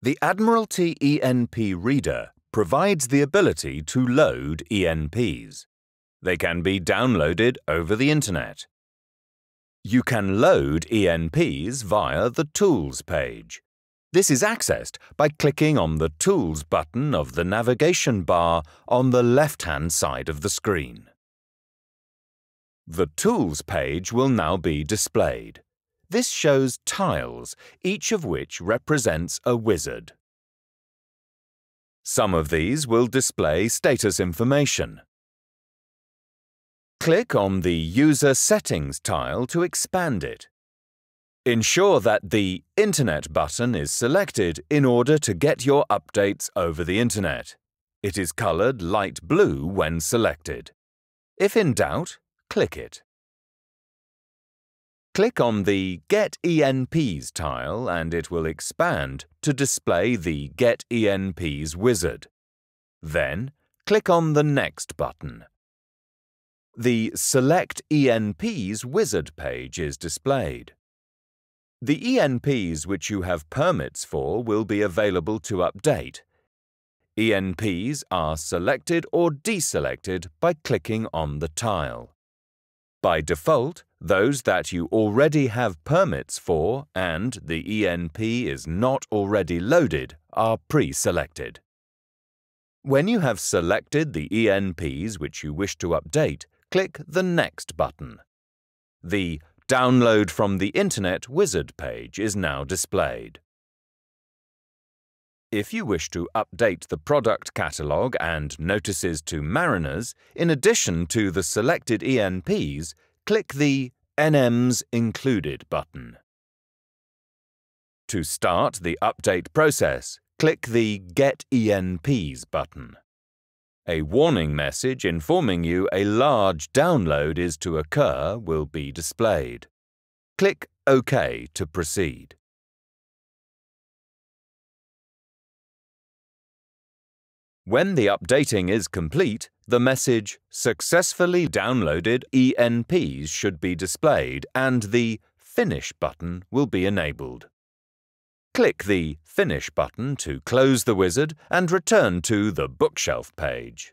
The Admiralty ENP Reader provides the ability to load ENPs. They can be downloaded over the Internet. You can load ENPs via the Tools page. This is accessed by clicking on the Tools button of the navigation bar on the left-hand side of the screen. The Tools page will now be displayed. This shows tiles, each of which represents a wizard. Some of these will display status information. Click on the User Settings tile to expand it. Ensure that the Internet button is selected in order to get your updates over the Internet. It is coloured light blue when selected. If in doubt, click it. Click on the Get ENPs tile and it will expand to display the Get ENPs wizard. Then, click on the Next button. The Select ENPs wizard page is displayed. The ENPs which you have permits for will be available to update. ENPs are selected or deselected by clicking on the tile. By default, those that you already have permits for and the ENP is not already loaded are pre-selected. When you have selected the ENPs which you wish to update, click the Next button. The Download from the Internet wizard page is now displayed. If you wish to update the product catalogue and notices to mariners, in addition to the selected ENPs, click the NMs Included button. To start the update process, click the Get ENPs button. A warning message informing you a large download is to occur will be displayed. Click OK to proceed. When the updating is complete, the message Successfully downloaded ENPs should be displayed and the Finish button will be enabled. Click the Finish button to close the wizard and return to the Bookshelf page.